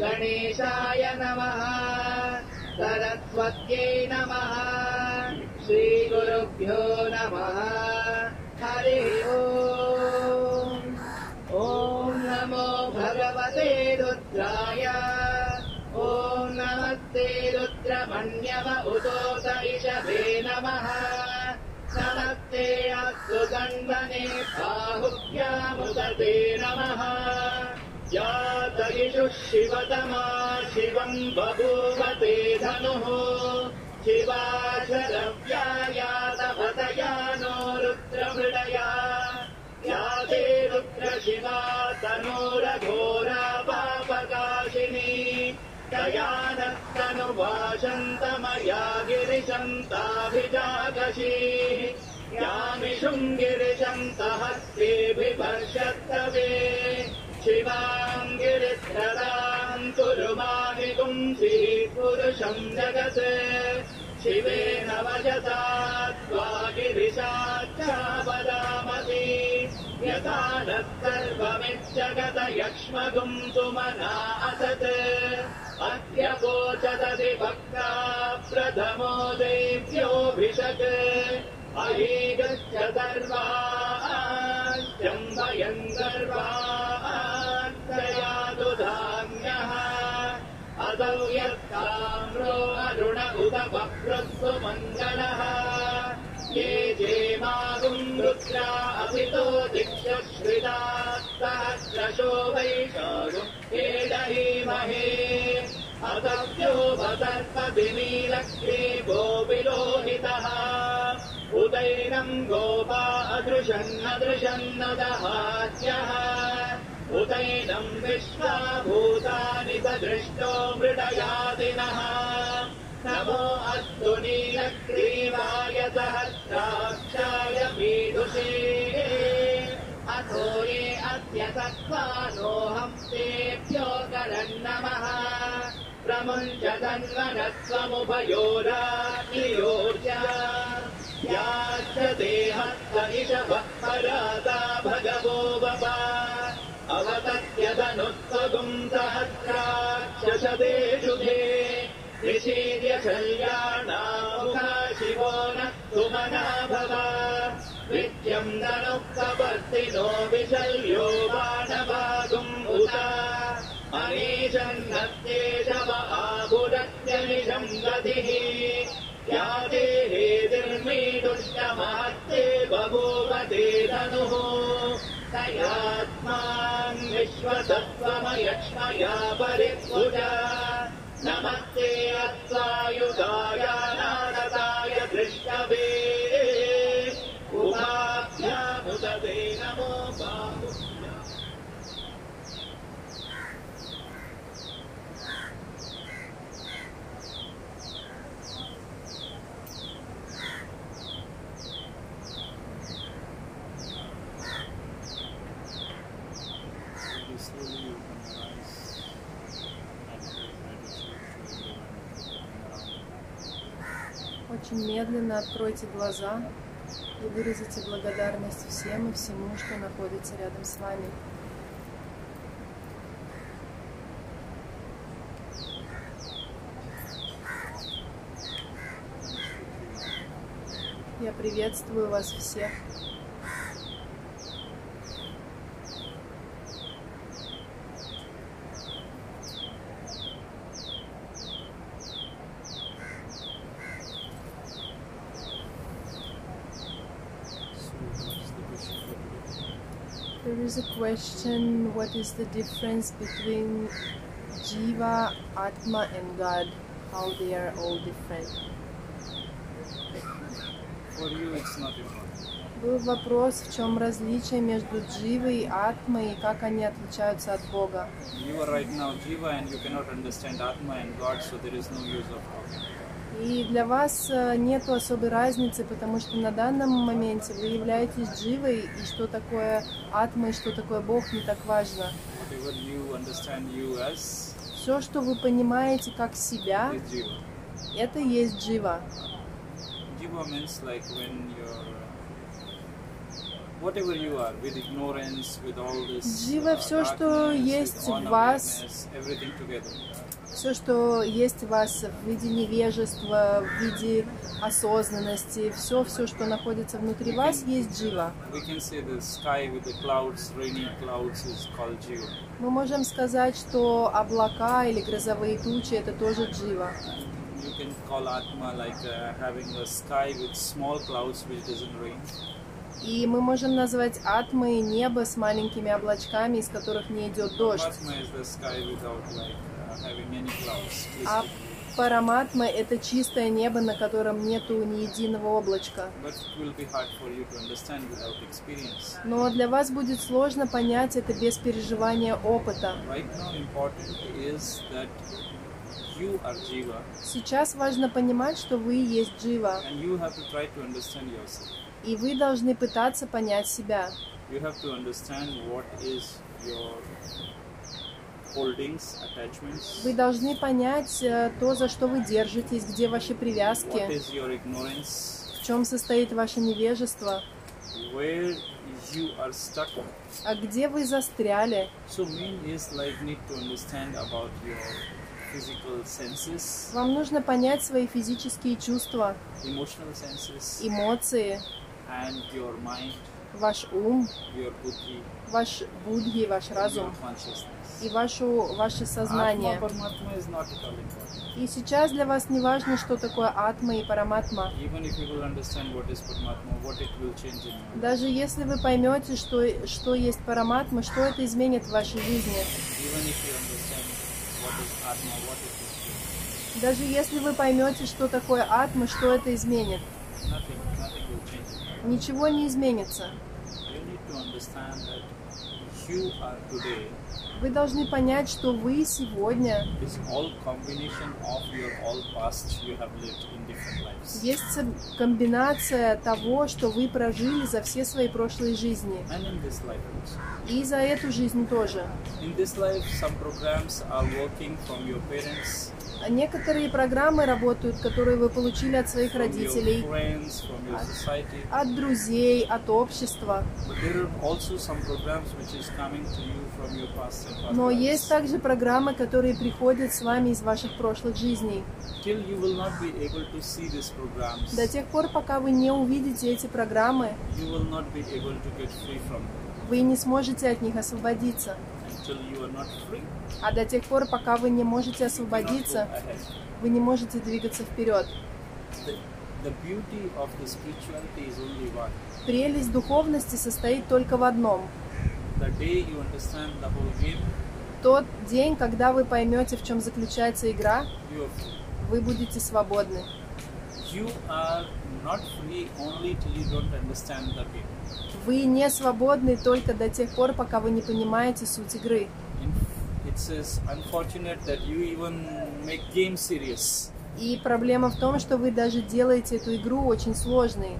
गणेशाय नमः। सरस्वत्यै नमः। श्रीगुरुभ्यो नमः। हरिः ओम्। नमो भगवते रुद्राय। ॐ नमस्ते रुद्रमण्यव उदोत इषभे नमः। नमस्ते अस्तु गण्डने बाहुभ्यामुदते नमः यातयिषु शिवतमा शिवम् बभूवते धनुः। शिवा रुद्रमृडया। यातभदया नोरुद्रमिळया यातेरुद्रशिवा तनोरघोरा पापकाशिनी तया तनुवाशन्तमया गिरिशन्ताभिजागशी यामि शृङ्गिरिशन्त हस्तेभि शिवाङ्गिरिधरान् तुरुमाभि गुंशी पुरुषम् जगत् शिवे न वजता त्वाभिच्चा वदामपि यथा न असत्। अद्य गोचदधिभक्ता प्रथमो देव्योऽभिषक्। अयि गच्छ सर्वा अहीगच्छर्वाच्यम्भयम् सर्वा। सर्वाश्चयातु धान्यः असौ मङ्गलः। ये जेमागुम् रुद्रा अभितो दिक्षश्रिता सहस्रशो वैशागुम् हेडहीमहे असभ्यो भसर्पभिमीलक्ष्मी गोपिलोहितः उदैनम् गोपा अदृशन्नदृशन्नदहास्यः ृतैदम् विश्वाभूतानि च दृष्टो मृदयातिनः नमो नीलग्रीवाय सहस्राक्षाय मीदुषे अथो ये अद्यतत्वानोऽहं तेभ्यो गणम् नमः प्रमुञ्चदन्वनत्वमुभयो रायोज याश्च इष व क्ष देशुभे ऋषीर्यशल्याणा शिवो सुमना भव नित्यम् ननुप्रवर्तिनो विशल्यो वा न बागुम्बुधा मनीशम् गतिः। याते हे निर्मी दुर्यमात्ते बभूवदे धनुः। तयात्मान् विश्वसत्त्वमयक्ष्मया परिभुज नमस्ते अत्वायुधाय नारदाय दृष्टवे медленно откройте глаза и выразите благодарность всем и всему, что находится рядом с вами. Я приветствую вас всех. question what is the difference between Jiva, Atma, and God? How they are all different? For you it's not important. Был вопрос, в чем различие между Дживой и Атмой и как они отличаются от Бога. You are right now Jiva and you cannot understand Atma and God, so there is no use of talking. И для вас э, нету особой разницы, потому что на данном моменте вы являетесь дживой, и что такое атма, и что такое Бог, не так важно. Все, что вы понимаете как себя, это и есть джива. Jiva means like when you're whatever you are, with ignorance, with all this Джива uh, всё, что есть в вас. unawareness, everything together. Все, что есть в вас в виде невежества, в виде осознанности, все, все, что находится внутри вас, есть джива. Can clouds, clouds. Мы можем сказать, что облака или грозовые тучи это тоже джива. You can call Atma like uh, having a sky with small clouds which doesn't rain. И мы можем назвать атмой небо с маленькими облачками, из которых не идет дождь. Atma is the sky without like uh. А параматма это чистое небо, на котором нету ни единого облачка. Но для вас будет сложно понять это без переживания опыта. Сейчас важно понимать, что вы есть джива, и вы должны пытаться понять себя. You have to understand what is your holdings, attachments, Вы должны понять э, то, за что вы держитесь, где ваши what привязки, is your ignorance, в чем состоит ваше невежество, where you are stuck. а где вы застряли. So main is like need to understand about your physical senses, Вам нужно понять свои физические чувства, emotional senses, эмоции, and your mind, ваш ум, ваш будхи, ваш разум и вашу, ваше сознание. И сейчас для вас не важно, что такое атма и параматма. Даже если вы поймете, что, что есть параматма, что это изменит в вашей жизни. Даже если вы поймете, что такое атма, что это изменит. Ничего не изменится. Вы должны понять, что вы сегодня is all combination of your all past you have lived in different lives. есть комбинация того, что вы прожили за все свои прошлые жизни. И за эту жизнь тоже. In this life, some programs are working from your parents, А Некоторые программы работают, которые вы получили от своих родителей, society. от друзей, от общества. Но есть также программы, которые приходят с вами из ваших прошлых жизней. До тех пор, пока вы не увидите эти программы, вы не сможете от них освободиться. А до тех пор, пока вы не можете освободиться, вы не можете двигаться вперед. Прелесть духовности состоит только в одном. Тот день, когда вы поймете, в чем заключается игра, вы будете свободны. Вы не свободны только до тех пор, пока вы не понимаете суть игры. In, it says unfortunate that you even make game serious. И проблема в том, что вы даже делаете эту игру очень сложной.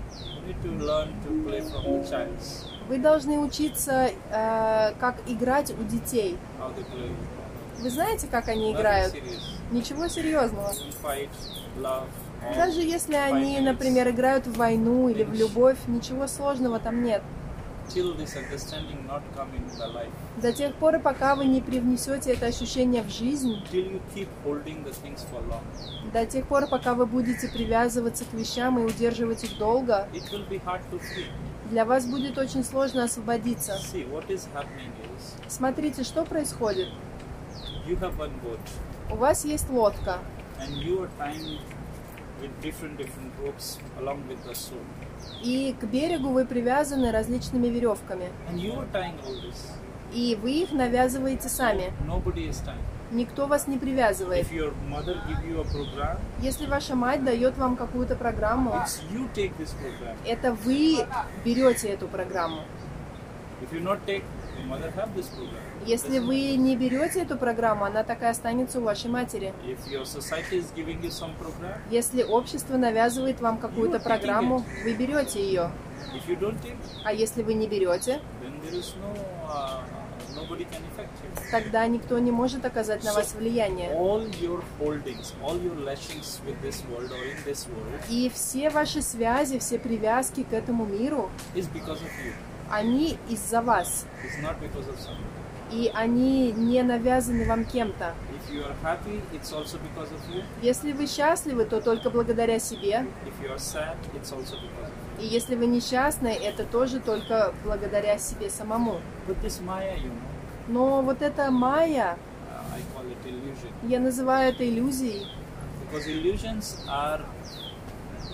You need to learn to play from the childs. Вы должны учиться, э, как играть у детей. How they play. Вы знаете, как они играют? Ничего серьезного. Даже если они, например, играют в войну или в любовь, ничего сложного там нет. До тех пор, пока вы не привнесете это ощущение в жизнь, Till you keep holding the things for long. до тех пор, пока вы будете привязываться к вещам и удерживать их долго, It will be hard to free. для вас будет очень сложно освободиться. See, what is happening is Смотрите, что происходит. boat У вас есть лодка, and you are tying with different different ropes along with the soul. И к берегу вы привязаны различными веревками. И вы их навязываете сами. Никто вас не привязывает. Program, Если ваша мать дает вам какую-то программу, это вы берете эту программу. If you not take, then mother have this program. Если вы не берете эту программу, она так и останется у вашей матери. Если общество навязывает вам какую-то программу, вы берете ее. А если вы не берете, uh, тогда никто не может оказать на вас влияние. И все ваши связи, все привязки к этому миру, они из-за вас. И они не навязаны вам кем-то. Happy. Если вы счастливы, то только благодаря себе. Sad. И если вы несчастны, это тоже только благодаря себе самому. But this Maya, you know, Но вот эта майя, uh, я называю это иллюзией, Because illusions are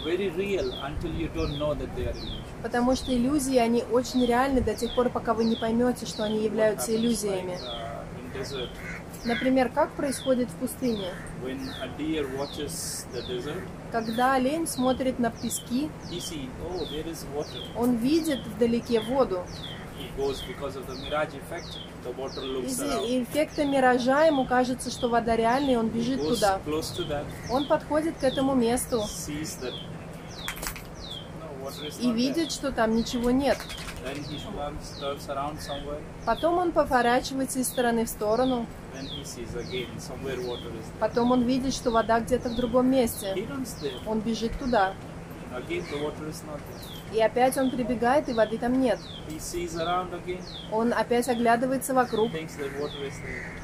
very real until you don't know that they are illusions. Потому что иллюзии, они очень реальны до тех пор, пока вы не поймете, что они являются иллюзиями. Desert, Например, как происходит в пустыне? desert, Когда олень смотрит на пески, oh, он видит вдалеке воду. Effect. Around. эффекта миража ему кажется, что вода реальная, и он бежит туда. Он подходит к этому месту sees that no water is и видит, что там ничего нет. Потом он поворачивается из стороны в сторону. Потом он видит, что вода где-то в другом месте. Он бежит туда. И опять он прибегает, и воды там нет. Он опять оглядывается вокруг.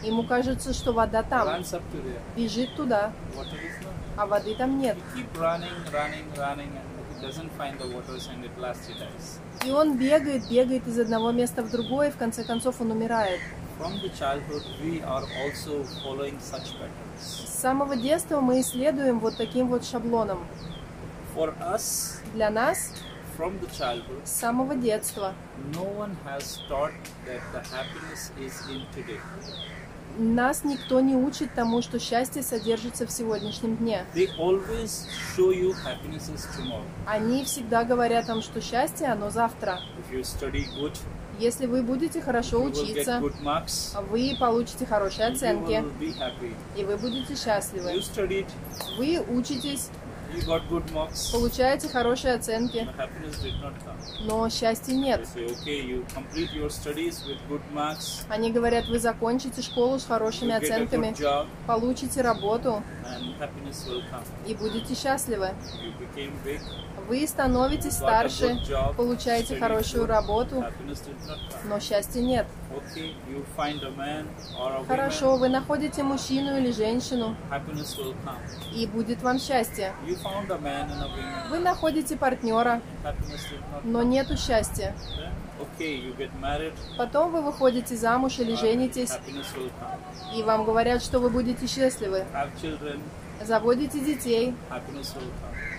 Ему кажется, что вода там. Бежит туда, а воды там нет. Doesn't find the waters, and at last he dies. И он бегает, бегает из одного места в другое, и в конце концов он умирает. From the childhood, we are also following such patterns. С самого детства мы исследуем вот таким вот шаблоном. For us, Для нас from the childhood, с самого детства no one has taught that the happiness is in today. Нас никто не учит тому, что счастье содержится в сегодняшнем дне. They always show you happiness is tomorrow. Они всегда говорят нам, что счастье, оно завтра. If you study good, Если вы будете хорошо учиться, marks. вы получите хорошие оценки, и вы будете счастливы. Вы учитесь, получаете хорошие оценки, но счастья нет. Они говорят, вы закончите школу с хорошими оценками, получите работу и будете счастливы. Вы становитесь старше, получаете хорошую работу, но счастья нет. Хорошо, вы находите мужчину или женщину, и будет вам счастье. Вы находите партнера, но нету счастья. Потом вы выходите замуж или женитесь, и вам говорят, что вы будете счастливы. Заводите детей.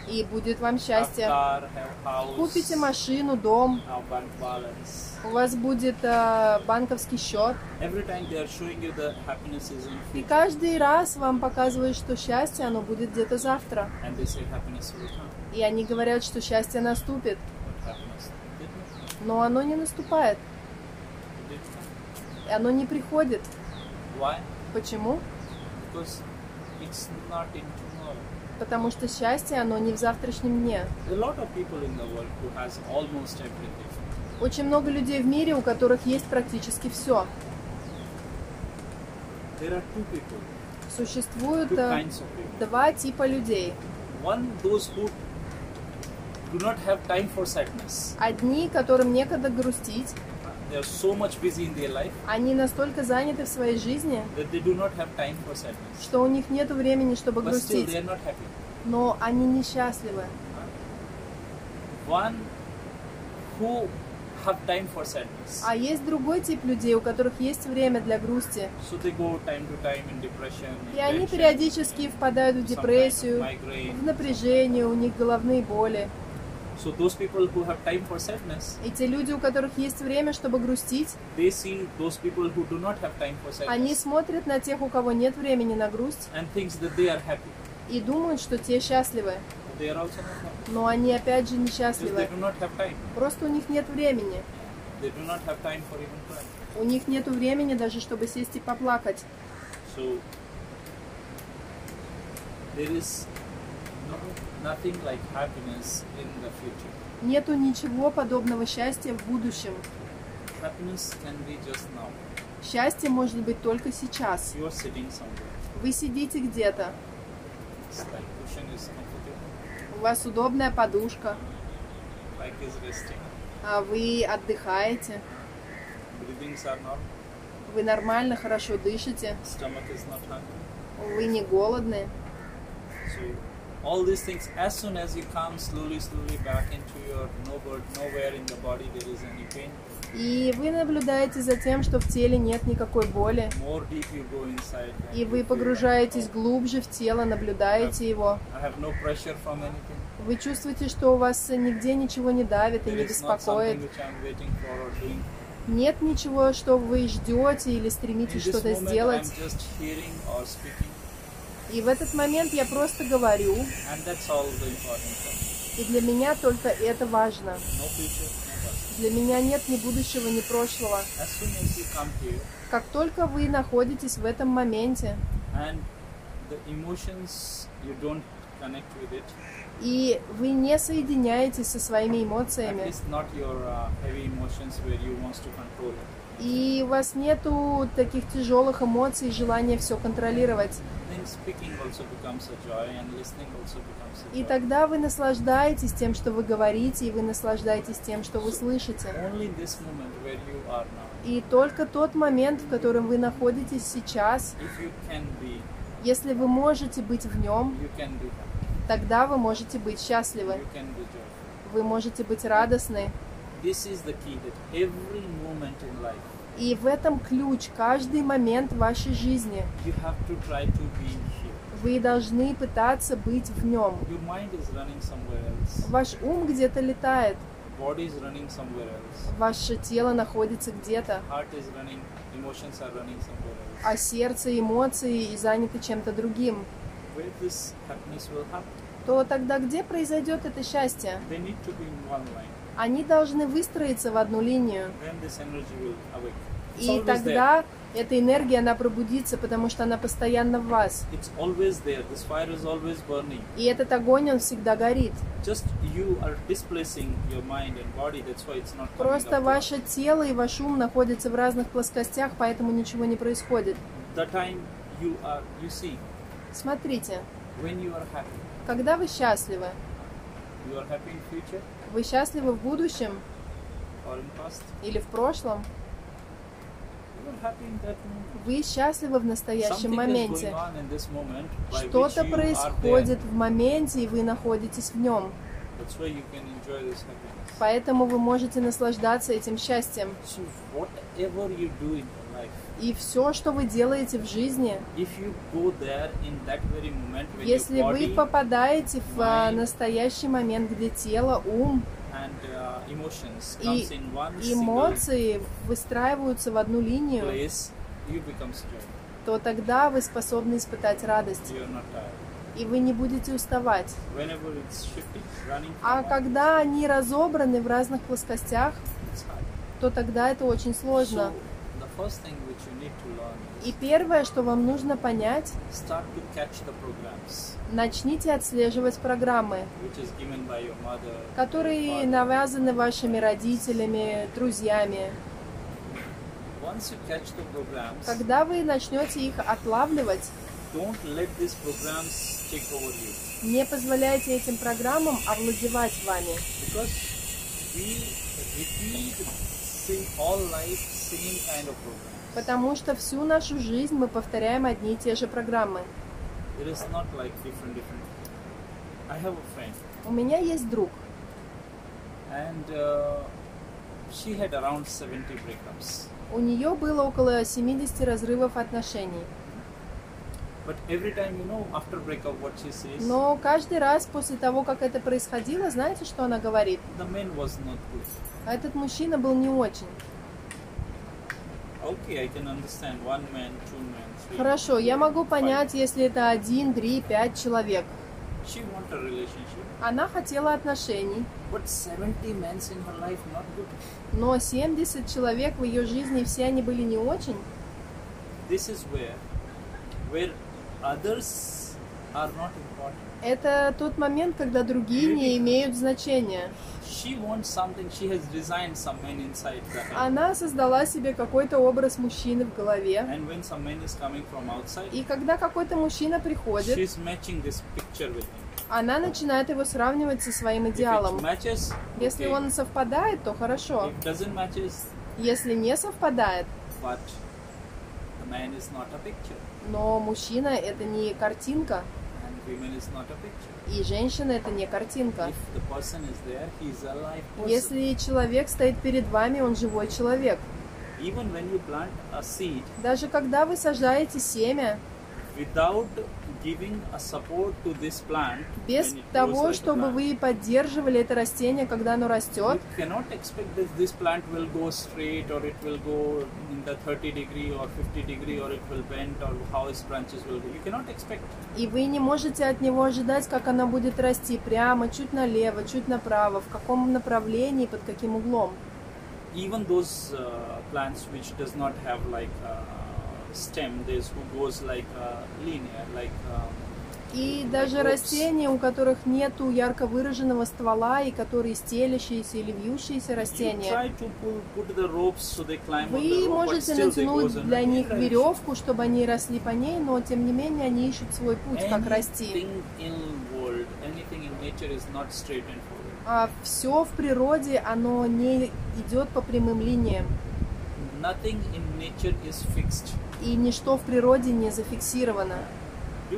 И будет вам счастье. Купите машину, дом, у вас будет э, банковский счет. И каждый раз вам показывают, что счастье, оно будет где-то завтра. И они говорят, что счастье наступит, но оно не наступает, и оно не приходит. Why? Почему? Because it's not in tomorrow. Потому что счастье, оно не в завтрашнем дне. Очень много людей в мире, у которых есть практически все. Two э, два типа людей. One, those who do not have time for sadness. Одни, которым некогда грустить, They are so much busy in their life они настолько заняты в своей жизни, что у них нет времени, чтобы грустить. Но они несчастливы. One who have time for sadness. А есть другой тип людей, у которых есть время для грусти. И они периодически впадают в депрессию, в напряжение, у них головные боли. So those people who have time for sadness, И те люди, у которых есть время, чтобы грустить, they see those people who do not have time for они sadness смотрят на тех, у кого нет времени на грусть, and thinks that they are happy. и думают, что те счастливы. They are also not happy Но они опять же because they несчастливы. do not have time. Просто у них нет времени. They do not have time for even crying. У них нет времени даже, чтобы сесть и поплакать. So there is no, nothing like happiness in the future. Нету ничего подобного счастья в будущем. Happiness can be just now. Счастье может быть только сейчас. You are sitting somewhere. Вы сидите где-то, у вас удобная подушка, Like is resting. а вы отдыхаете, Breathings are normal. вы нормально, хорошо дышите, Stomach is not hungry. вы не голодны. So all these things, as soon as you come slowly, slowly back into your nowhere, nowhere in the body there is any pain. И вы наблюдаете за тем, что в теле нет никакой боли. Inside. И вы погружаетесь like, глубже в тело, наблюдаете его. oh, no. Вы чувствуете, что у вас нигде ничего не давит и не беспокоит. Нет ничего, что вы ждете или стремитесь что-то сделать. just hearing or speaking, И в этот момент я просто говорю, и для меня только это важно. Для меня нет ни будущего, ни прошлого. Как только вы находитесь в этом моменте, и вы не соединяетесь со своими эмоциями, uh, и у вас нету таких тяжелых эмоций и желания все контролировать, И тогда вы наслаждаетесь тем, что вы говорите, и вы наслаждаетесь тем, что вы слышите. И только тот момент, в котором вы находитесь сейчас, если вы можете быть в нем, тогда вы можете быть счастливы, вы можете быть радостны. This is the key that every moment in life И в этом ключ, каждый момент вашей жизни. you have to try to be here. Вы должны пытаться быть в нем. Your mind is running somewhere else, Ваш ум где-то летает, body is running somewhere else, ваше тело находится где-то, heart is running, emotions are running somewhere else. а сердце, эмоции и заняты чем-то другим. Where this happiness will happen? То тогда где произойдет это счастье? They need to be in one line. Они должны выстроиться в одну линию. И there. тогда эта энергия, она пробудится, потому что она постоянно в вас. И этот огонь, он всегда горит. Body. Просто ваше тело и ваш ум находятся в разных плоскостях, поэтому ничего не происходит. The time you are, you see, Смотрите, когда вы счастливы, вы счастливы в будущем или в прошлом, вы счастливы в настоящем моменте. Что-то происходит в моменте, и вы находитесь в нем. Поэтому вы можете наслаждаться этим счастьем. И все, что вы делаете в жизни, moment если your вы body попадаете в а, mind, настоящий момент, где тело, ум and uh, и эмоции выстраиваются в одну линию, place, то тогда вы способны испытать радость, и вы не будете уставать. Shifting, А когда они разобраны в разных плоскостях, то тогда это очень сложно. So the first thing which you need to learn И первое, что вам нужно понять, start to catch the programs начните отслеживать программы, which is given by your mother, которые навязаны вашими родителями, друзьями. Once you catch the programs, Когда вы начнете их отлавливать, don't let these programs take over you. не позволяйте этим программам овладевать вами. Because we repeat same, all life same kind of programs. Потому что всю нашу жизнь мы повторяем одни и те же программы. It is not like different different. I have a friend У меня есть друг, and uh, she had around 70 breakups. у нее было около 70 разрывов отношений. But every time, you know, after breakup, what she says, Но каждый раз после того, как это происходило, знаете, что она говорит? the man was not good. А этот мужчина был не очень. Okay, I can understand one man, two men, three. Хорошо, я могу понять, если это один, три, пять человек. She want a relationship. Она хотела отношений, But 70 men in her life not good. но 70 человек в ее жизни, все они были не очень. This is where where others are not important. Это тот момент, когда другие не имеют значения. She wants something. She has designed some men inside the head. Она создала себе какой-то образ мужчины в голове. And when some man is coming from outside, И когда какой-то мужчина приходит, she's matching this picture with him. она начинает его сравнивать со своим идеалом. matches, Если okay. он совпадает, то хорошо. Matches, Если не совпадает, but the man is not a picture, но мужчина это не картинка, и женщина это не картинка. There. Если человек стоит перед вами, он живой человек. Even when you plant a seed, Даже когда вы сажаете семя, without без того, чтобы вы поддерживали это растение, когда оно растет, cannot expect that this plant will go straight or it will go in the 30 degree or 50 degree or it will bend or how its branches will go. You cannot expect. и вы не можете от него ожидать, как оно будет расти прямо, чуть налево, чуть направо, в каком направлении, под каким углом. Even those uh, plants which does not have like a stem, there's who goes like uh, linear, like um, И даже растения, у которых нету ярко выраженного ствола и которые стелящиеся или вьющиеся растения, pull, so Вы rope, можете натянуть для них веревку, чтобы они росли по ней, но тем не менее они ищут свой путь, как расти. World. А все в природе, оно не идет по прямым линиям. Nothing in nature is fixed. И ничто в природе не зафиксировано. Uh,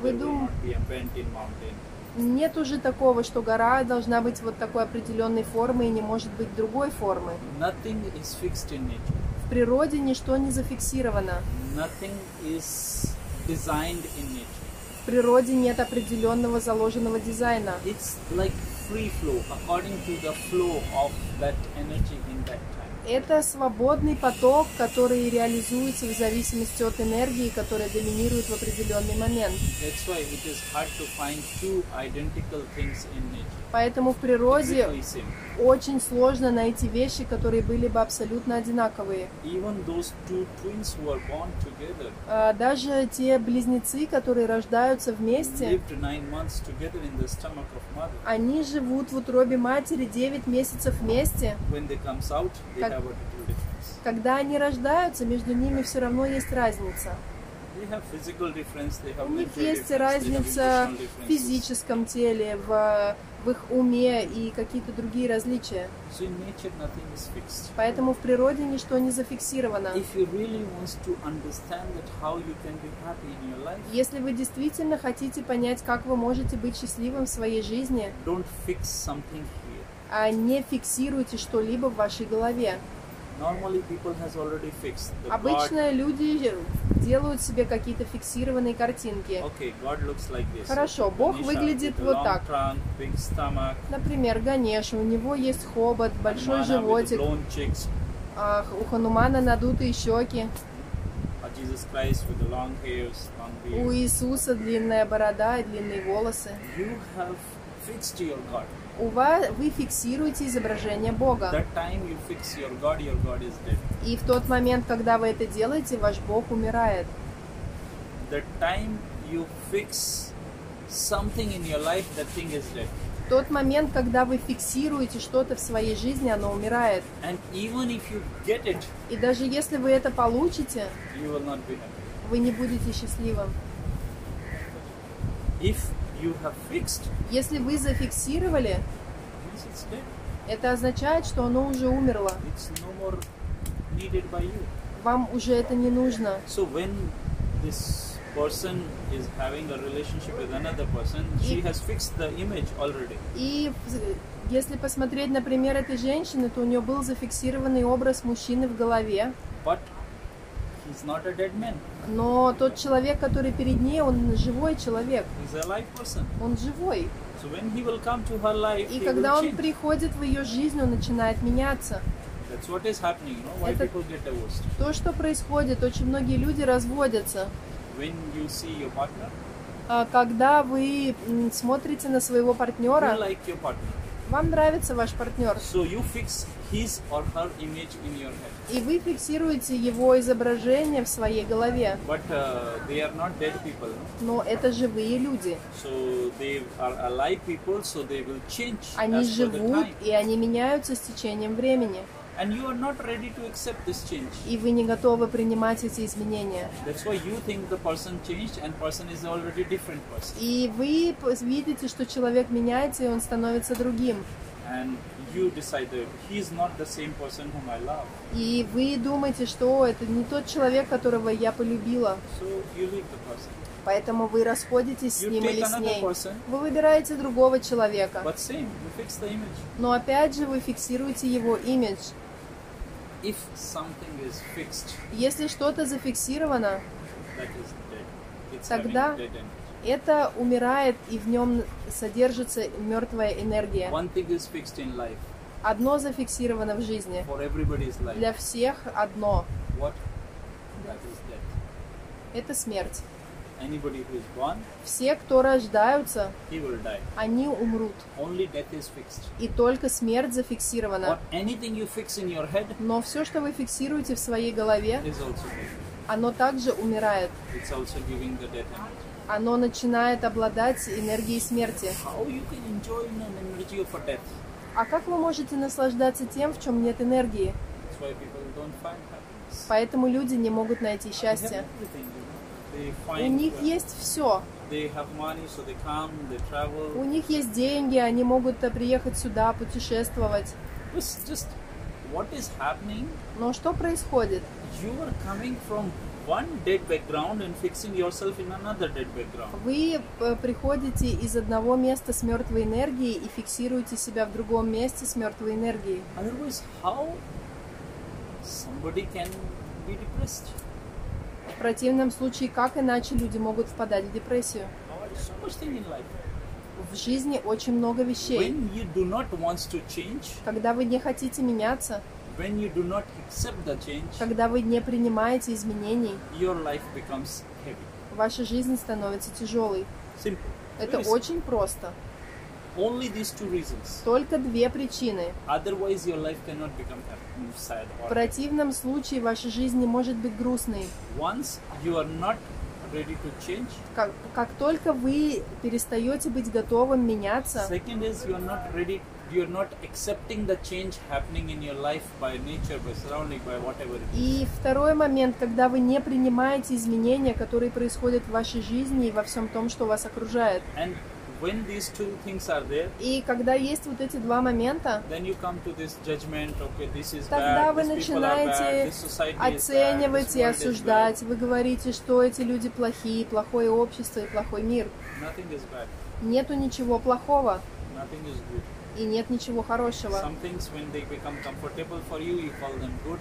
Вы there will дум- not be a bend in mountain? Нет уже такого, что гора должна быть вот такой определенной формы и не может быть другой формы. Nothing is fixed in nature. В природе ничто не зафиксировано. Nothing is designed in nature. В природе нет определенного заложенного дизайна. It's like free flow according to the flow of that energy in that time. Это свободный поток, который реализуется в зависимости от энергии, которая доминирует в определенный момент. That's why it is hard to find two identical things in nature. Поэтому в природе очень сложно найти вещи, которые были бы абсолютно одинаковые. Even those two twins who are born together А Даже те близнецы, которые рождаются вместе, lived nine months together in the stomach of mother. они живут в утробе матери 9 месяцев вместе. When they comes out, they Как- have a little difference. Когда они рождаются, между ними все равно есть разница. У них есть разница в физическом теле, в, в их уме и какие-то другие различия. So in nature, nothing is fixed. Поэтому в природе ничто не зафиксировано. If you really want to understand that how you can be happy in your life, Если вы действительно хотите понять, как вы можете быть счастливым в своей жизни, don't fix something here. а не фиксируйте что-либо в вашей голове. Обычно люди делают себе какие-то фиксированные картинки. Okay, God looks like this. Хорошо, Бог Ganesha выглядит вот так. Trunk, big stomach, Например, Ганеша, у него есть хобот, большой Hanuman with животик, а у Ханумана надутые щеки, or Jesus Christ with the long hairs, long у beard. Иисуса длинная борода и длинные волосы. You have fixed your God. У вас, вы фиксируете изображение Бога. That time you fix your God, your God is dead. И в тот момент, когда вы это делаете, ваш Бог умирает. The time you fix something in your life, that thing is dead. В тот момент, когда вы фиксируете что-то в своей жизни, оно умирает. And even if you get it, И даже если вы это получите, you will not be happy. вы не будете счастливым. If you have fixed, Если вы зафиксировали, это означает, что оно уже умерло. It's no more needed by you. Вам уже это не нужно. So when this person is having a relationship with another person, she has fixed the image already. И если посмотреть на пример этой женщины, то у нее был зафиксированный образ мужчины в голове. But he's not a dead man. Но тот человек, который перед ней, он живой человек. He's a live person. Он живой. So when he will come to her life, И когда он change. приходит в ее жизнь, он начинает меняться. That's what is happening, you know, why Это- people get divorced. То, что происходит, очень многие люди разводятся. When you see your partner, А Когда вы смотрите на своего you партнера, like your partner. Вам нравится ваш партнер, So you fix his or her image in your head. и вы фиксируете его изображение в своей голове. But uh, they are not dead people. no? Но это живые люди. So they are alive people, so they will change Они живут, и они меняются с течением времени. And you are not ready to accept this change. И вы не готовы принимать эти изменения. That's why you think the person changed and person is already different person. И вы видите, что человек меняется, и он становится другим. And you decide that he is not the same person whom I love. И вы думаете, что это не тот человек, которого я полюбила. So you leave the person. Поэтому вы расходитесь с You ним take или с ней. person. Вы выбираете другого человека. But same, you fix the image. Но опять же вы фиксируете его имидж. If something is fixed, Если что-то зафиксировано, that is dead. It's Тогда- dead это умирает, и в нем содержится мертвая энергия. One thing is fixed in life Одно зафиксировано в жизни. for everybody's life. Для всех одно. What? That is death. Это смерть. Anybody who is born, Все, кто рождаются, he will die. они умрут. Only death is fixed. И только смерть зафиксирована. anything you fix in your head Но все, что вы фиксируете в своей голове, is also dead. оно также умирает. It's also giving the death energy. Оно начинает обладать энергией смерти. А как вы можете наслаждаться тем, в чем нет энергии? Поэтому люди не могут найти счастье. everything, you know. They У них uh, есть все. they have money, so they come, they У них есть деньги, они могут э, приехать сюда, путешествовать. Just. Но что происходит? Вы э, приходите из одного места с мертвой энергией и фиксируете себя в другом месте с мертвой энергией. Otherwise, how somebody can be depressed? В противном случае, как иначе люди могут впадать в депрессию? В жизни очень много вещей. Change, Когда вы не хотите меняться, change, когда вы не принимаете изменений, ваша жизнь становится тяжелой. Simple. Это Very simple. очень просто. Only these two reasons. Только две причины. Otherwise, your life cannot become sad. В Or противном случае ваша жизнь не может быть грустной. once you are not ready to change, Как, как только вы перестаете быть готовым меняться, second is you are not ready. You are not accepting the change happening in your life by nature, by surrounding, by whatever. И второй момент, когда вы не принимаете изменения, которые происходят в вашей жизни и во всем том, что вас окружает. And when these two things are there, И когда есть вот эти два момента, then you come to this judgment. Okay, this is тогда bad. вы bad. начинаете bad. оценивать и world is осуждать. Вы говорите, что эти люди плохие, плохое общество и плохой мир. bad. Bad. Нету ничего плохого. И нет ничего хорошего.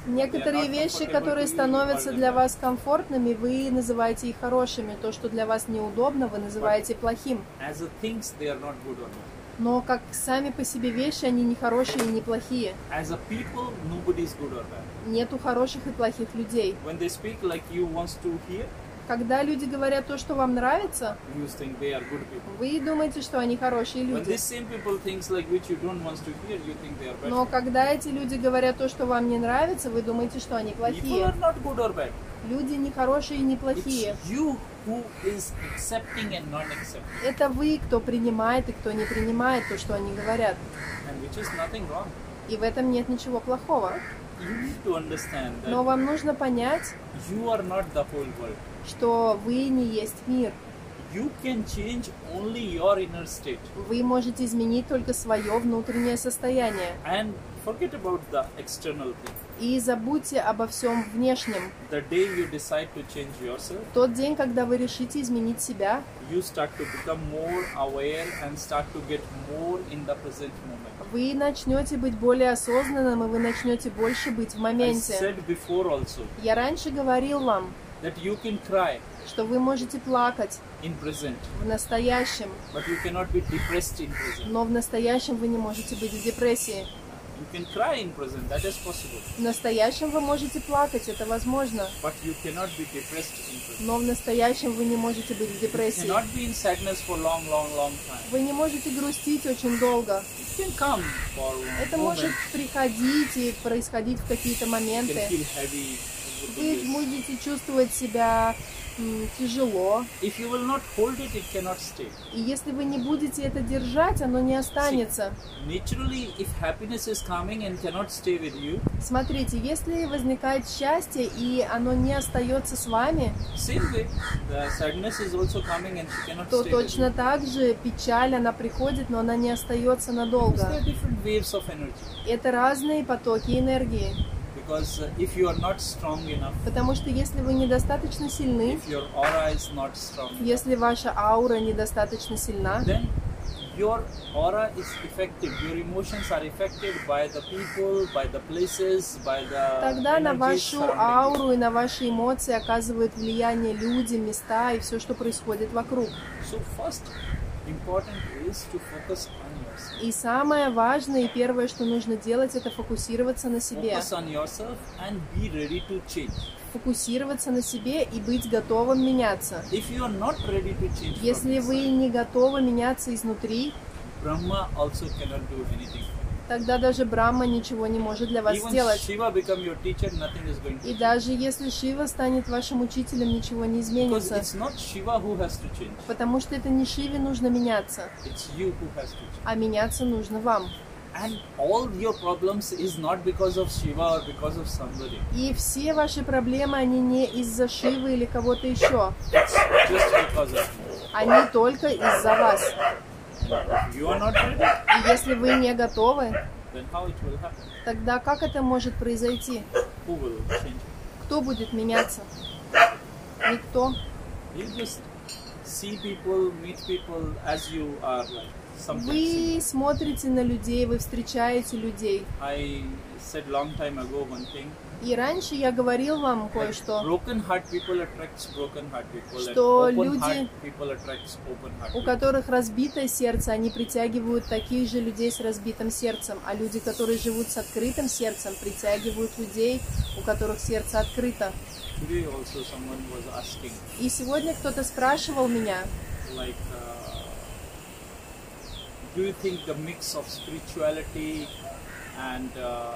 Некоторые вещи, которые становятся для вас комфортными, вы называете их хорошими. То, что для вас неудобно, вы называете плохим. Но как сами по себе вещи, они не хорошие и не плохие. People. Нету хороших и плохих людей. When they speak like you wants to hear, Когда люди говорят то, что вам нравится, вы думаете, что они хорошие люди. Но когда эти люди говорят то, что вам не нравится, вы думаете, что они плохие. Люди не хорошие и не плохие. Это вы, кто принимает и кто не принимает то, что они говорят. И в этом нет ничего плохого. You need to understand Но that вам нужно понять, you are not the whole world. что вы не есть мир. You can change only your inner state Вы можете изменить только свое внутреннее состояние. and forget about the external thing. И забудьте обо всем внешнем. The day you decide to change yourself, Тот день, когда вы решите изменить себя, you start to become more aware and start to get more in the present moment. вы начнете быть более осознанным, и вы начнете больше быть в I моменте. said before also Я раньше говорил вам, that you can cry что вы можете плакать in present, в настоящем, but you cannot be depressed in present. но в настоящем вы не можете быть в депрессии. You can cry in present, that is possible. В настоящем вы можете плакать, это возможно. But you cannot be depressed in present. Но в настоящем вы не можете быть в You депрессии. cannot be in sadness for long, long, long time. Вы не можете грустить очень долго. It can come for Это moment. может приходить и происходить в какие-то You can моменты. feel heavy. Вы будете чувствовать себя тяжело. If you will not hold it, it cannot stay. И если вы не будете это держать, оно не останется. Naturally, if happiness is coming and cannot stay with you, Смотрите, если возникает счастье и оно не остается с вами, same way, the sadness is also coming and she cannot то stay точно with you. так же печаль, она приходит, но она не остается надолго. there are different waves of energy. Это разные потоки энергии. Because uh, if you are not strong enough, Потому что если вы недостаточно сильны, if your aura is not strong, если ваша аура недостаточно сильна, then your aura is affected. Your emotions are affected by the people, by the places, by the тогда на вашу ауру и на ваши эмоции оказывают влияние люди, места и все, что происходит вокруг. So first important is to focus. И самое важное и первое, что нужно делать, это фокусироваться на себе. Фокусироваться на себе и быть готовым меняться. Если вы не готовы меняться изнутри, Brahma also cannot do anything. Тогда даже Брахма ничего не может для вас Even сделать. Shiva become your teacher, nothing is going to И даже если Шива станет вашим учителем, ничего не Because изменится. it's not Shiva who has to change. Потому что это не Шиве нужно меняться, It's you who has to change. а меняться нужно вам. And all your problems is not because of Shiva or because of somebody. И все ваши проблемы, они не из-за Шивы или кого-то еще. It's just because of you. Они только из-за вас. Если вы не готовы, тогда как это может произойти? Кто будет меняться? Никто. Вы смотрите на людей, вы встречаете людей. I said long time ago one thing. И раньше я говорил вам кое-что, Что люди, у которых разбитое сердце, они притягивают таких же людей с разбитым сердцем, а люди, которые живут с открытым сердцем, притягивают людей, у которых сердце открыто. И сегодня кто-то спрашивал меня, like, uh, do you think the mix of spirituality and uh,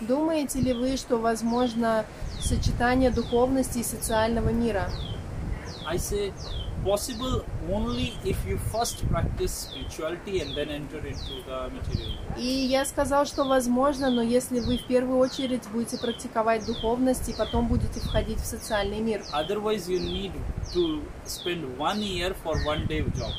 думаете ли вы, что возможно сочетание духовности и социального мира? I say possible only if you first practice spirituality and then enter into the material. world. И я сказал, что возможно, но если вы в первую очередь будете практиковать духовность и потом будете входить в социальный мир. Otherwise, you need to spend one year for one day job.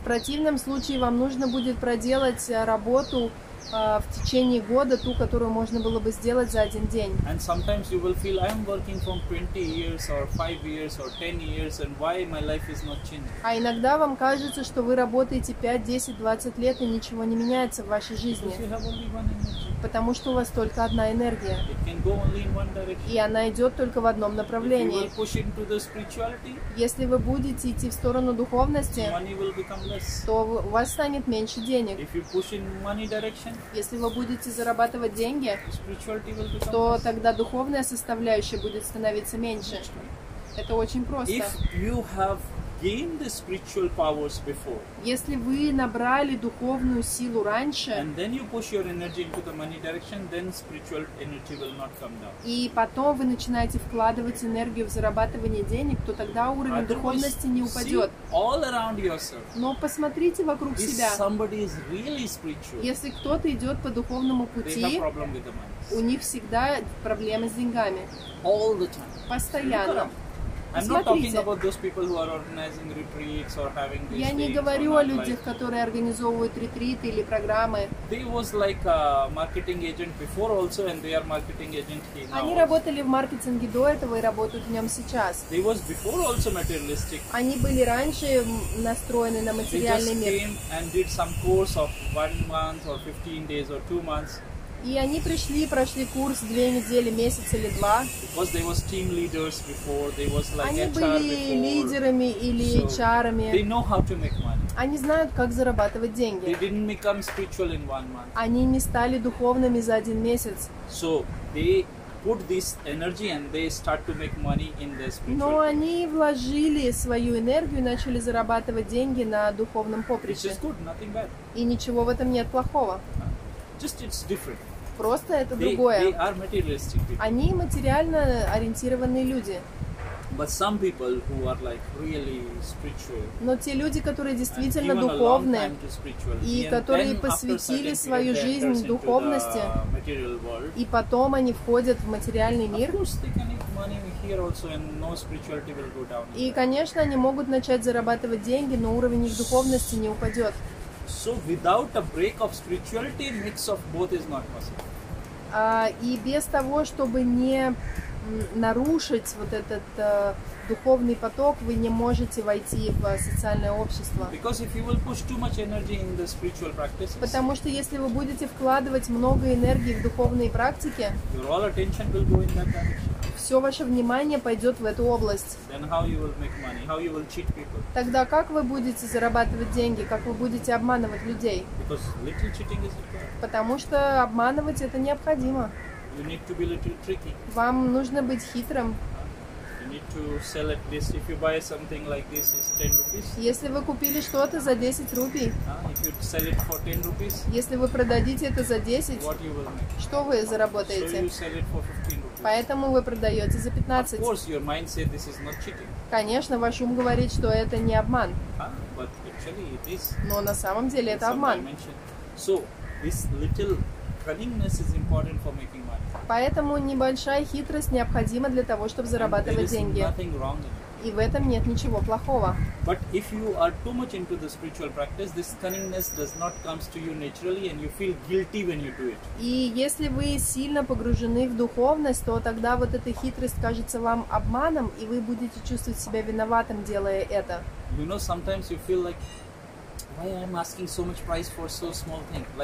В противном случае вам нужно будет проделать э, работу в течение года, ту, которую можно было бы сделать за один день. And sometimes you will feel I am working from 20 years or 5 years or 10 years and why my life is not changing. А иногда вам кажется, что вы работаете 5, 10, 20 лет и ничего не меняется в вашей жизни, Because you have only one energy. Потому что у вас только одна энергия, и она идет только в одном направлении. Если вы будете идти в сторону духовности, то у вас станет меньше денег. Если вы будете зарабатывать деньги, то тогда духовная составляющая будет становиться меньше. Это очень просто. Gained the spiritual powers before Если вы набрали духовную силу раньше, and then you push your energy into the money direction, then spiritual energy will not come down. и потом вы начинаете вкладывать энергию в зарабатывание денег, то тогда уровень Otherwise, духовности не see упадет. all around yourself. Но посмотрите вокруг If себя. somebody is really spiritual, Если кто-то идет по духовному they have пути, problem with the у money них всегда проблемы с деньгами. all the time. Постоянно. I'm not talking Посмотрите. about those people who are organizing retreats or having these Я не говорю о людях, like- которые организовывают ретриты или программы. They was like a marketing agent before also, and they are marketing agent here now. Они работали в маркетинге до этого и работают в нем сейчас. They was before also materialistic. Они были раньше настроены на материальный мир. Came and did some course of one month or 15 days or two months, И они пришли, прошли курс две недели, месяц или два. Because they was team leaders before, they was like Они HR были before. лидерами или So, They HR-ами. know how to make money. Они знают, как зарабатывать They деньги. didn't become spiritual in one month. Они не стали духовными за один месяц. So they put this energy and they start to make money in their Но они вложили свою энергию и начали зарабатывать деньги на духовном Which поприще. is good, nothing bad. И ничего в этом нет плохого. Just it's different. Просто это They, they другое. are materialistic people. Они материально ориентированные люди. But some people who are like really spiritual, Но те люди, которые действительно spiritual, и которые посвятили свою they жизнь духовности, world, и потом они входят в материальный мир, they и, конечно, они могут начать зарабатывать деньги, но уровень их духовности не упадет. So, without a break of spirituality, mix of both is not possible. А, и без того, чтобы не нарушить вот этот э, духовный поток, вы не можете войти в социальное общество. Потому что если вы будете вкладывать много энергии в духовные практики, все ваше внимание пойдет в эту область. Тогда как вы будете зарабатывать деньги, как вы будете обманывать людей? Потому что обманывать это необходимо. You need to be little tricky. Вам нужно быть хитрым. You need to sell at least if you buy something like this is 10 rupees. Если вы купили что-то за 10 рупий, Uh, if you sell it for 10 rupees, если вы продадите это за 10, what you will make? что вы So you заработаете? sell it for 15 rupees. Поэтому вы продаете за Of 15. course, your mind says this is not cheating. Конечно, ваш ум говорит, что это не обман, Huh? But actually it is. но на самом деле это обман. So this little cunningness is important for making. Поэтому небольшая хитрость необходима для того, чтобы зарабатывать деньги. И в этом нет ничего плохого. But if you are too much into the spiritual practice, this cunningness does not comes to you naturally, and you feel guilty when you do it. И если вы сильно погружены в духовность, то тогда вот эта хитрость кажется вам обманом, и вы будете чувствовать себя виноватым, делая это. You know, sometimes you feel like,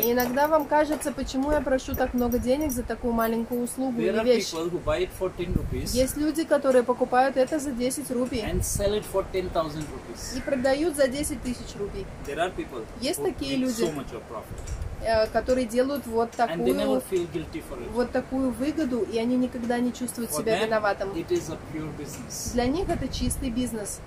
иногда вам кажется, почему я прошу так много денег за такую маленькую услугу there или are вещь. people who buy it for 10 rupees Есть люди, которые покупают это за 10 рупий and sell it for 10,000 rupees. и продают за 10 тысяч рупий, There are people Есть такие люди. э, которые делают вот такую, вот такую выгоду, и они никогда не чувствуют себя виноватым. it is a pure business. Для них это чистый бизнес.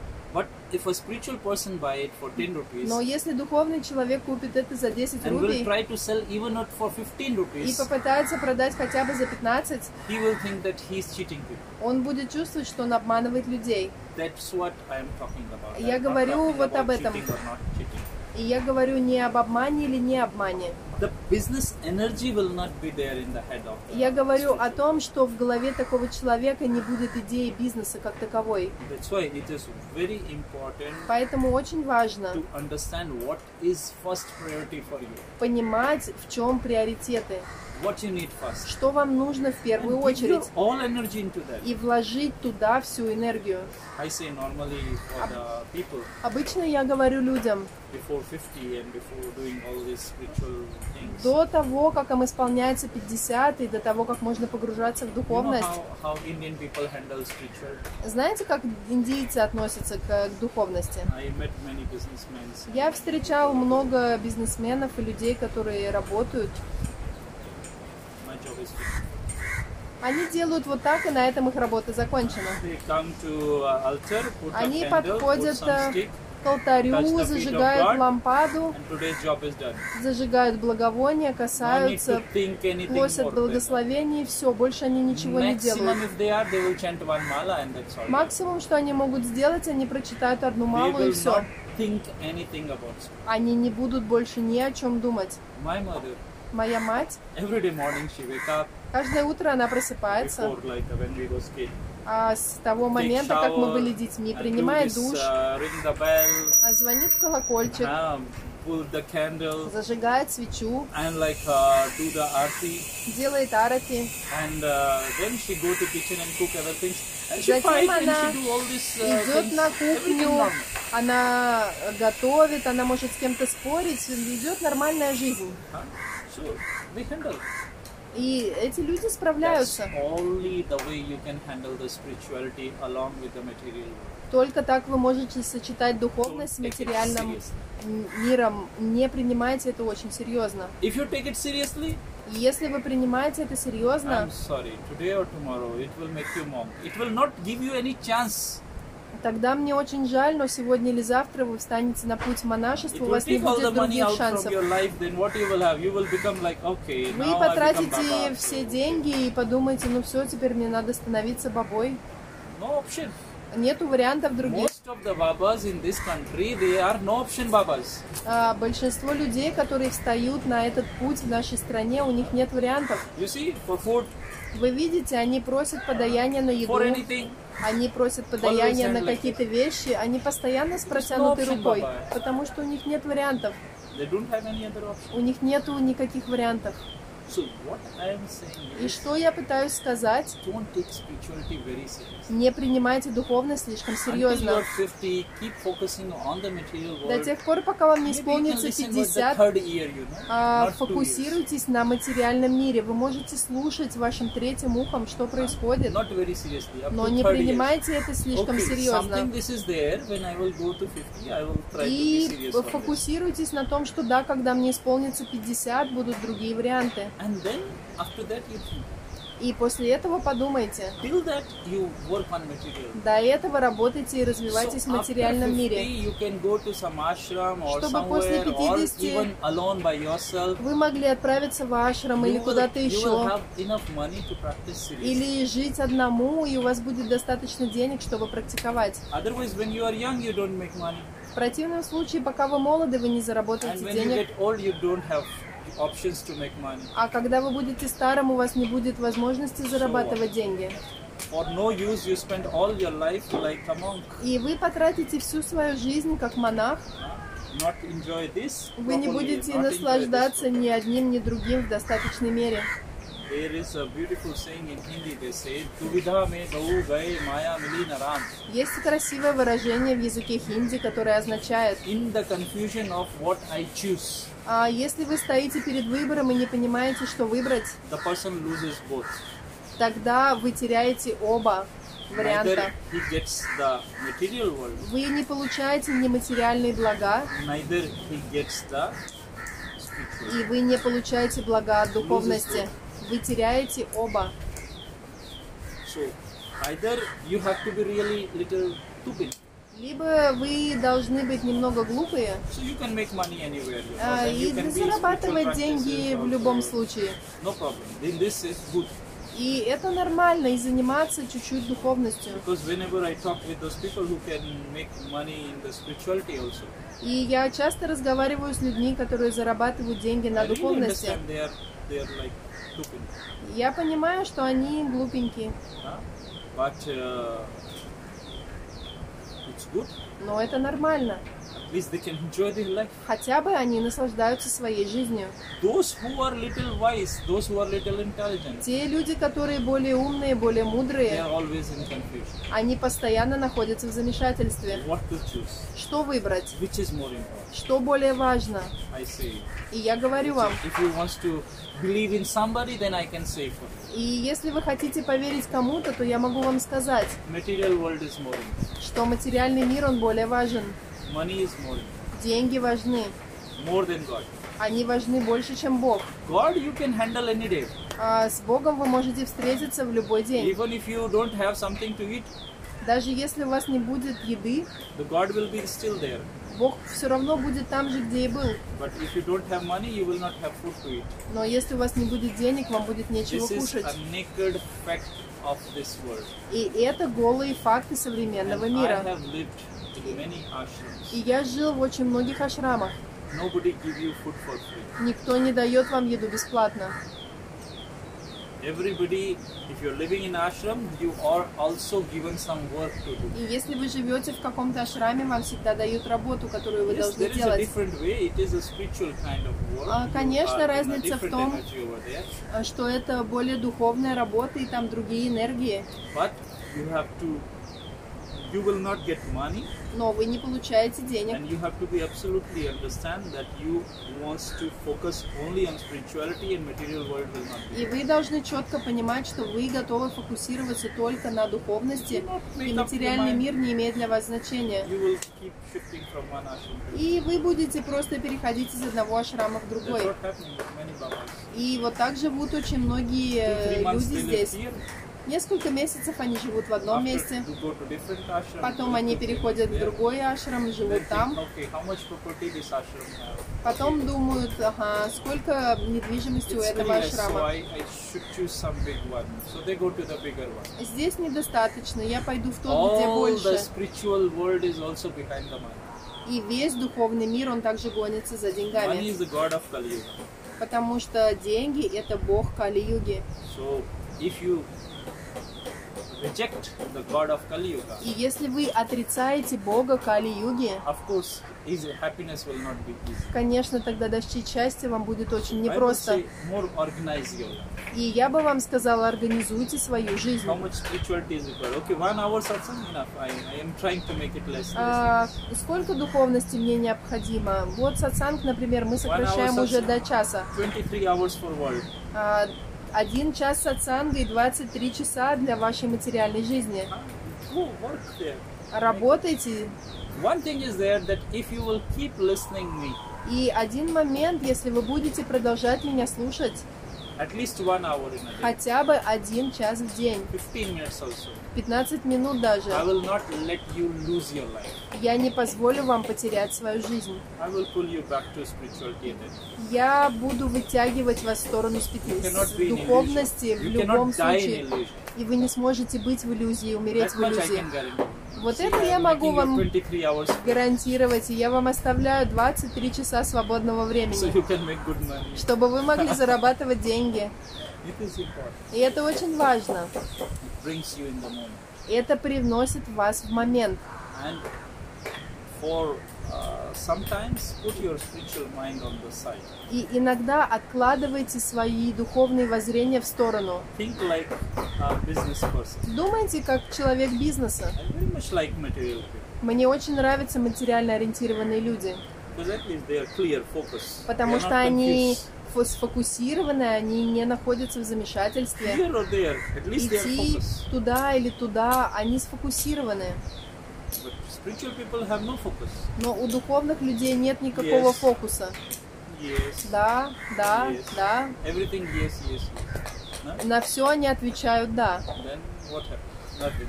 If a spiritual person buy it for 10 rupees Но если духовный человек купит это за 10 and will рупий try to sell even not for 15 и rupees, попытается продать хотя бы за 15, he will think that he is cheating people. он будет чувствовать, что он обманывает людей. That's what I am talking about. Я I'm not говорю talking вот about об этом. cheating or not cheating. И я говорю не об обмане или не обмане. The business energy will not be there in the head of the Я говорю о том, что в голове такого человека не будет идеи бизнеса как таковой. That's why it is very important Поэтому очень важно to understand what is first priority for you. понимать, в чем приоритеты, What you need first. что вам нужно в первую очередь, all energy into that. и вложить туда всю энергию. I say normally for the people Обычно я говорю людям, before 50 and before doing all these spiritual things. до того, как им исполняется 50, и до того, как можно погружаться в You know духовность, how, how Indian people handle spiritual? знаете, как индийцы относятся к, к духовности? I met many businessmen. Я встречал много бизнесменов и людей, которые работают. My job is to Они делают вот так, и на этом их работа закончена. Uh, altar, Они candle, подходят э, stick, к алтарю, зажигают лампаду, зажигают благовония, касаются, просят благословений, все, больше они ничего не Maximum делают. if they are, they. Максимум, что они могут сделать, они прочитают одну малу и все. Они не будут больше ни о чем думать. Моя мать, every day morning she wake up каждое утро она просыпается, before like when we was kid. а с того момента, как мы были детьми, принимает душ, uh, ring the bell, а звонит в колокольчик, um, pull the candle, зажигает свечу, and like uh, do the arti, делает арати, and uh, then she go to kitchen and cook other things. And she Затем fight and она she do all this uh, идет things. на кухню, она готовит, она может с кем-то спорить, идет нормальная жизнь. Huh? So handle. И эти люди That's справляются. only the way you can handle the spirituality along with the material world. Только так вы можете сочетать духовность с take it материальным миром. Не принимайте это очень серьезно. If you take it seriously, Если вы принимаете это серьезно, I'm sorry, today or tomorrow it will make you monk. It will not give you any chance. Тогда мне очень жаль, но сегодня или завтра вы встанете на путь монашества, у вас не будет других шансов. Вы потратите все деньги и подумаете, ну все, теперь мне надо становиться бабой. No option. Нету вариантов других. А, большинство людей, которые встают на этот путь в нашей стране, у них нет вариантов. You see, for food, Вы видите, они просят подаяние на еду, они просят подаяние на какие-то вещи, они постоянно с протянутой рукой, потому что у них нет вариантов, у них нету никаких вариантов. И что я пытаюсь сказать? Не принимайте духовность слишком серьезно. you're 50, keep focusing on the material До тех пор, пока вам не исполнится listen with the 50, third ear, you know, а, фокусируйтесь на материальном мире. Вы можете слушать вашим третьим ухом, что происходит, но не 30 years. принимайте это слишком Okay, серьезно. there. When I will go to 50, I will try to be И фокусируйтесь на том, что да, когда мне исполнится 50, будут другие варианты. And then after that you think. И после этого подумайте. До этого работайте и развивайтесь в So материальном 50, мире. Чтобы после somewhere or 50 even alone by yourself. Вы могли отправиться в ашрам или куда-то еще. Или жить одному, и у вас будет достаточно денег, чтобы практиковать. В противном случае, пока вы молоды, вы не заработаете денег. old, options to make money. А когда вы будете старым, у вас не будет возможности зарабатывать деньги. For no use, you spend all your life like a monk. И вы потратите всю свою жизнь как монах. Not enjoy this. Вы не будете not наслаждаться ни одним, ни другим в достаточной мере. There is a beautiful saying in Hindi. They say, "Duvidha mein gahu gaye maya mili naram." Есть красивое выражение в языке хинди, которое означает In the confusion of what I choose, а если вы стоите перед выбором и не понимаете, что выбрать, the person loses both. тогда вы теряете оба варианта. He gets the material world, Вы не получаете нематериальные блага, neither he gets the и вы не получаете блага от духовности. Вы теряете оба. So either you have to be really little stupid, Либо вы должны быть немного глупые so you can make money anywhere. You know, а, and you и зарабатывать деньги в любом случае. No problem. Then this is good. И это нормально, и заниматься чуть-чуть духовностью. И я часто разговариваю с людьми, которые зарабатывают деньги на духовности. understand they are they are like stupid. Я понимаю, что они глупенькие, Huh? But uh, it's good. но это нормально. At least they can enjoy their life. Хотя бы они наслаждаются своей жизнью. Those who are little wise, those who are little intelligent, Те люди, которые более умные, более they мудрые, are always in confusion. они постоянно находятся в замешательстве. What to choose? Что выбрать? Which is more important? Что более важно? И я говорю вам, somebody, и если вы хотите поверить кому-то, то я могу вам сказать, что материальный мир, он более важен. Деньги важны. Они важны больше, чем Бог. God you can handle any day. А с Богом вы можете встретиться в любой день. Even if you don't have something to eat, Даже если у вас не будет еды, the God will be still there. Бог все равно будет там же, где и был. But if you don't have money, you will not have food to eat. Но если у вас не будет денег, вам будет нечего This is кушать. a naked fact of this world. И это голые факты современного And I мира. have lived in many ashrams. И я жил в очень многих ашрамах. Nobody give you food for free. Никто не дает вам еду бесплатно. Everybody, if you're living in ashram, you are also given some work to do. И если вы живете в каком-то ашраме, вам всегда дают работу, которую вы Yes, должны there is a different way. It is a spiritual kind of work. А, конечно, are разница в том. А Что это более духовная работа и там другие энергии. But you have to you will not get money, но вы не получаете денег. and you have to be absolutely understand that you wants to focus only on spirituality and material world will not be. И вы должны четко понимать, что вы готовы фокусироваться только на духовности, и материальный мир не имеет для вас значения. You will keep shifting from one ashram to И вы будете просто переходить из одного ашрама в That's другой. what happening with many babas. И вот так живут очень многие э, люди здесь. here. Несколько месяцев они живут в одном месте, потом они переходят в другой ашрам, then живут там. Потом думают, ага, сколько недвижимости у этого ашрама. Здесь недостаточно, я пойду в тот, где больше. И весь духовный мир, он также гонится за деньгами. Потому что деньги – это бог Кали-юги. So if you reject the god of Kali Yuga, И если вы отрицаете бога Кали-юги, of course his happiness will not be easy. конечно, тогда достичь счастья вам будет очень I would непросто. say more organize your life. И я бы вам сказала, организуйте свою жизнь. How much spirituality is required? Okay, one hour satsang enough. I, I am trying to make it less. less. А, сколько духовности мне необходимо? Вот сатсанг, например, мы сокращаем уже до часа. 23 hours for world. А, Один час сатсанга и 23 часа для вашей материальной жизни. Работайте. One thing is there that if you will keep listening me, И один момент, если вы будете продолжать меня слушать, at least one hour in a day, хотя бы один час в день, 15 minutes also, 15 минут I даже, will not let you lose your life. я не позволю вам потерять свою жизнь. I will pull you back to spirituality and then Я буду вытягивать вас в сторону духовности в любом случае. И вы не сможете быть в иллюзии, умереть в иллюзии. Вот это я могу вам 23 hours гарантировать, и я вам оставляю 23 часа свободного времени, чтобы вы могли зарабатывать деньги. И это очень важно. Это привносит вас в момент. And for sometimes put your spiritual mind on the side. И иногда откладывайте свои духовные воззрения в сторону. Think like a business person. Думайте как человек бизнеса. I very much like material people Мне очень нравятся материально ориентированные люди, because at least they are clear, focus. потому что они сфокусированы, они не находятся в замешательстве. Here or there, at least they are Идти focused. туда или туда, они сфокусированы. But spiritual people have no focus. Но у духовных людей нет никакого Yes. фокуса. Yes. Да, да, Yes. да. Everything yes, yes, yes. На все они отвечают да. Then what happens? Nothing.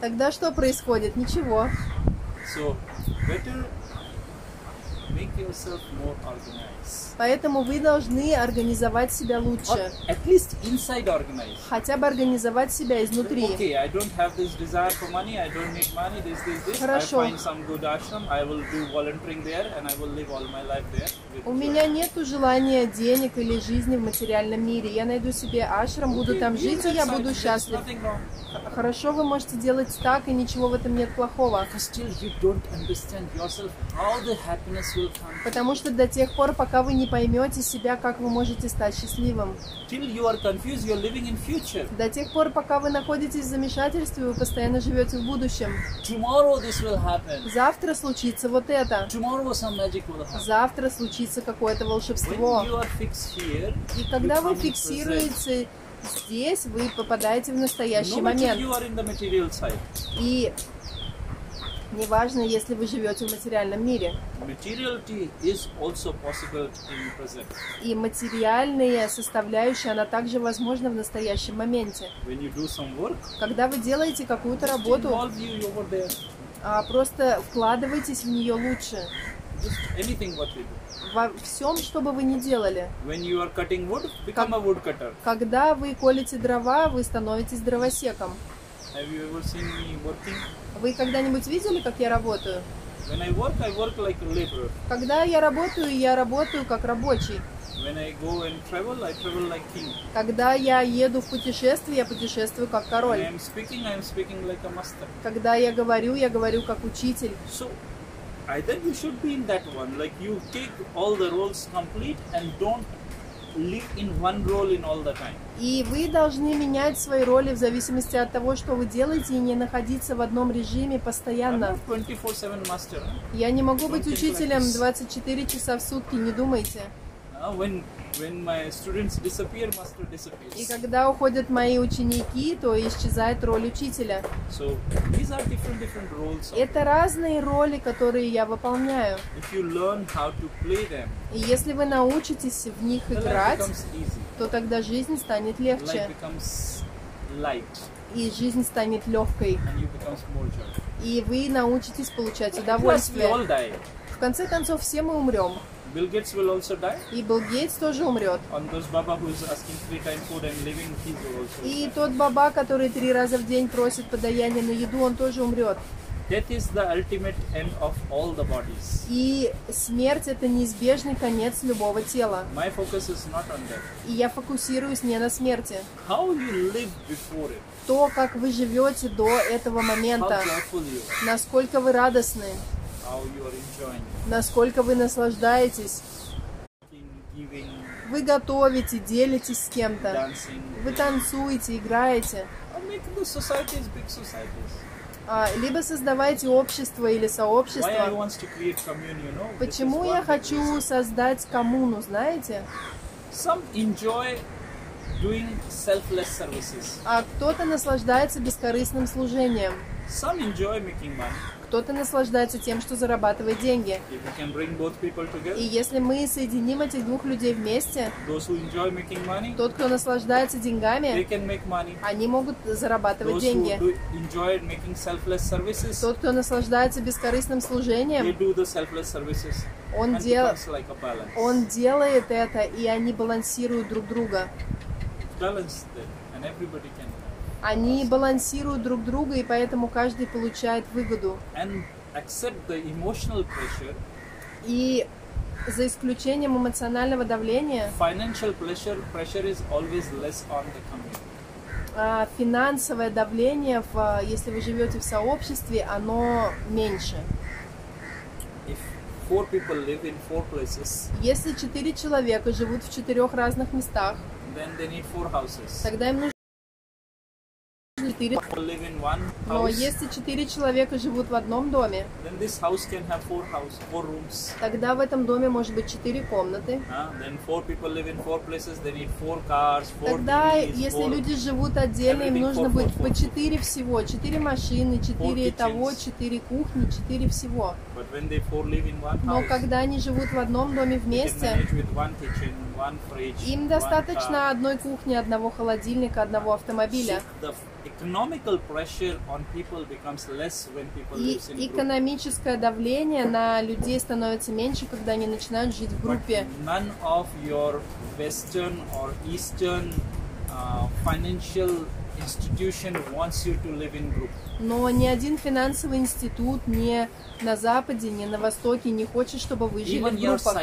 Тогда что происходит? Ничего. So better make yourself more organized. Поэтому вы должны организовать себя лучше. at least inside organized. Хотя бы организовать себя изнутри. Okay, I don't have this desire for money. I don't need money. This, this, this. Хорошо. I find some good ashram. I will do volunteering there, and I will live all my life there. with У меня нету желания денег или жизни в материальном мире. Я найду себе ашрам, буду там жить, и я буду счастлив. Хорошо, вы можете делать так, и ничего в этом нет плохого. Потому что до тех пор, пока вы не поймете себя, как вы можете стать счастливым, confused, до тех пор, пока вы находитесь в замешательстве, вы постоянно живете в будущем. Завтра случится вот это. Завтра случится какое-то волшебство. here, И когда вы present. фиксируете здесь, вы попадаете в настоящий no момент. И неважно, если вы живете в материальном мире. is also possible in present. И материальная составляющая, она также возможна в настоящем моменте. When you do some work, Когда вы делаете какую-то работу, involve you over there. а, просто вкладывайтесь в нее лучше. Just anything what you do. Во всем, что бы вы ни делали. Wood, woodcutter. Когда вы колите дрова, вы становитесь дровосеком. Have you ever seen me working? Вы когда-нибудь видели, как я работаю? When I work, I work like a laborer. Когда я работаю, я работаю как рабочий. When I go and travel, I travel like king. Когда я еду в путешествие, я путешествую как When I король. am speaking, I am speaking like a master. Когда я говорю, я говорю как учитель. So, either you should be in that one, like you take all the roles complete and don't live in one role in all the time. И вы должны менять свои роли в зависимости от того, что вы делаете, и не находиться в одном режиме постоянно. not 24/7 master. huh? Я не могу быть Don't учителем this. 24 часа в сутки, не думайте. Uh, when when my students disappear, master И disappears. когда уходят мои ученики, то исчезает роль учителя. So these are different different roles. Это разные роли, которые я выполняю. If you learn how to play them, И если вы научитесь в них играть, то тогда жизнь станет легче. И жизнь станет легкой. И вы научитесь получать удовольствие. В конце концов, все мы умрем. Bill Gates will also die. И Билл Гейтс тоже умрет. On those Baba who is asking three time food and living, he will also. И die. тот баба, который три раза в день просит подаяние на еду, он тоже умрет. Death is the ultimate end of all the bodies. И смерть это неизбежный конец любого тела. My focus is not on that. И я фокусируюсь не на смерти. How you live before it, То, как вы живете до этого how момента, joyful you are, насколько вы радостны, насколько вы наслаждаетесь, вы готовите, делитесь с кем-то, вы танцуете, играете. А, либо создавайте общество или сообщество. Почему я хочу создать коммуну, знаете? А кто-то наслаждается бескорыстным служением, Кто-то наслаждается тем, что зарабатывает деньги. И если мы соединим этих двух людей вместе, money, тот, кто наслаждается деньгами, они могут зарабатывать Those деньги. Тот, кто наслаждается бескорыстным служением, он, дел... like он делает это, и они балансируют друг друга. Они балансируют друг друга, и поэтому каждый получает выгоду. And accept the emotional pressure. И за исключением эмоционального давления, Financial pressure pressure is always less on the community. а, финансовое давление, в, если вы живете в сообществе, оно меньше. If four people live in four places, Если четыре человека живут в четырех разных местах, then they need four houses. тогда им нужно четыре. Но если четыре человека живут в одном доме, тогда в этом доме может быть четыре комнаты. Four Тогда, если люди живут отдельно, им нужно быть по четыре всего. Четыре машины, четыре того, четыре кухни, четыре всего. Но когда они живут в одном доме вместе, им достаточно одной кухни, одного холодильника, одного автомобиля. Economical pressure on people becomes less when people И lives in group. экономическое давление на людей становится меньше, когда они начинают жить в But группе. none of your Western or Eastern uh, financial institution wants you to live in group. Но ни один финансовый институт ни на Западе, ни на Востоке не хочет, чтобы вы жили Even в группах.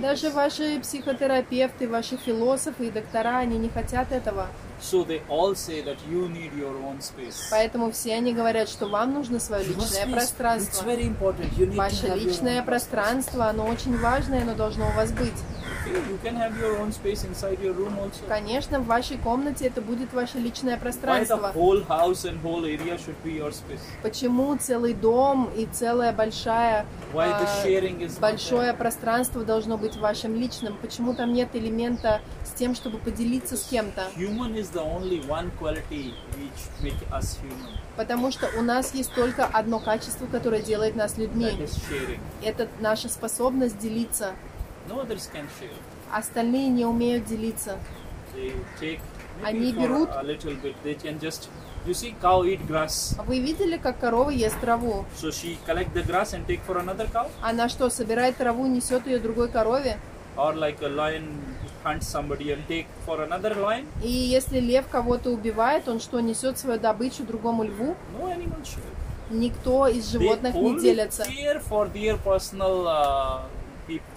Даже ваши психотерапевты, ваши философы и доктора, они не хотят этого. So they all say that you need your own space. Поэтому все они говорят, что вам нужно свое личное space, It's пространство. very important. You need to Ваше your личное own пространство, оно очень важное, оно должно у вас быть. Okay, you can have your own space inside your room also. Конечно, в вашей комнате это будет ваше личное Why the пространство. whole house and whole area should be your space? Почему целый дом и целая большая Why the а, sharing is большое пространство должно быть вашим личным? Почему там нет элемента с тем, чтобы поделиться с кем-то? Human is Потому что у нас есть только одно качество, которое делает нас людьми. Это наша способность делиться. No. Остальные не умеют делиться. Take Они берут- you see cow eat grass. Вы видели, как корова ест траву? So she collect the grass and take for another cow, Она что, собирает траву, несет ее другой корове? Or like a lion hunts somebody and take for another lion. И если лев кого-то убивает, он что, несет свою добычу другому льву? No animal share. Никто из They животных не only делятся. care for their personal uh,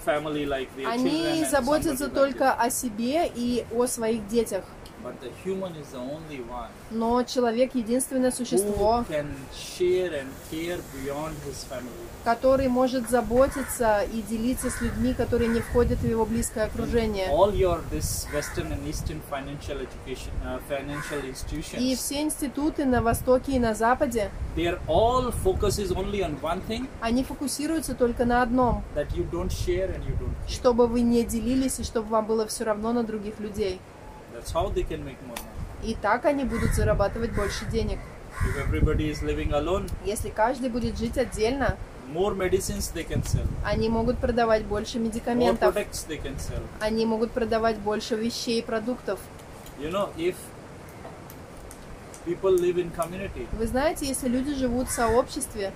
family, like their Они заботятся только о себе и о своих детях. but the human is the only one Но человек единственное существо, who can share and care beyond his family. Который может заботиться и делиться с людьми, которые не входят в его близкое окружение. Uh, И все институты на Востоке и на Западе, они фокусируются только на одном, чтобы вы не делились и чтобы вам было все равно на других людей. И так они будут зарабатывать больше денег. If everybody is living alone, Если каждый будет жить отдельно, more medicines they can sell, они могут продавать больше more медикаментов, products they can sell. они могут продавать больше вещей и продуктов. You know, if people live in community, Вы знаете, если люди живут в сообществе,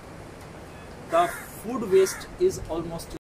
the food waste is almost